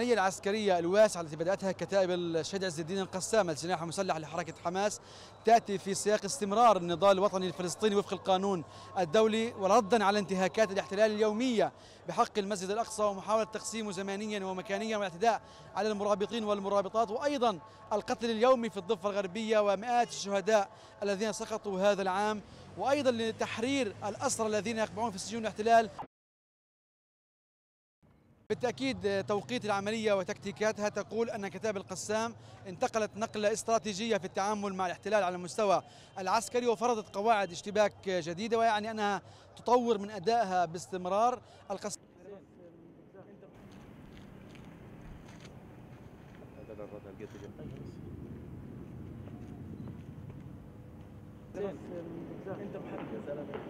العملية العسكرية الواسعة التي بدأتها كتائب الشهيد عز الدين القسام الجناح المسلح لحركة حماس تأتي في سياق استمرار النضال الوطني الفلسطيني وفق القانون الدولي وردا على انتهاكات الاحتلال اليومية بحق المسجد الأقصى ومحاولة تقسيمه زمانيا ومكانيا والاعتداء على المرابطين والمرابطات وأيضا القتل اليومي في الضفة الغربية ومئات الشهداء الذين سقطوا هذا العام وأيضا لتحرير الأسرى الذين يقبعون في سجون الاحتلال. بالتأكيد توقيت العملية وتكتيكاتها تقول أن كتاب القسام انتقلت نقلة استراتيجية في التعامل مع الاحتلال على المستوى العسكري وفرضت قواعد اشتباك جديدة ويعني أنها تطور من أدائها باستمرار. القسام انت زلمه